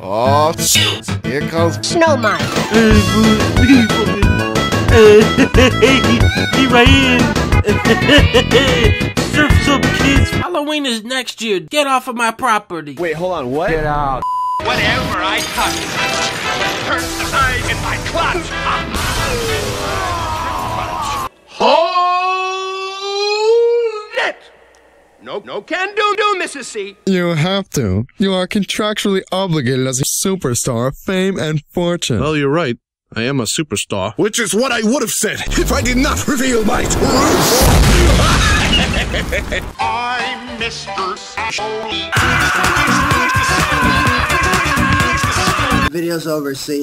Oh, shoot. Here comes Snow Mine. Hey, boo, what are you fucking? He right in. Surf's up, kids. Halloween is next year. Get off of my property. Wait, hold on, what? Get out. Whatever I touch turns to No, no can do, do, Mrs. C. You have to. You are contractually obligated as a superstar of fame and fortune. Well, you're right. I am a superstar. Which is what I would have said if I did not reveal my truth. I'm Mr. Ashley. Video's over. See ya.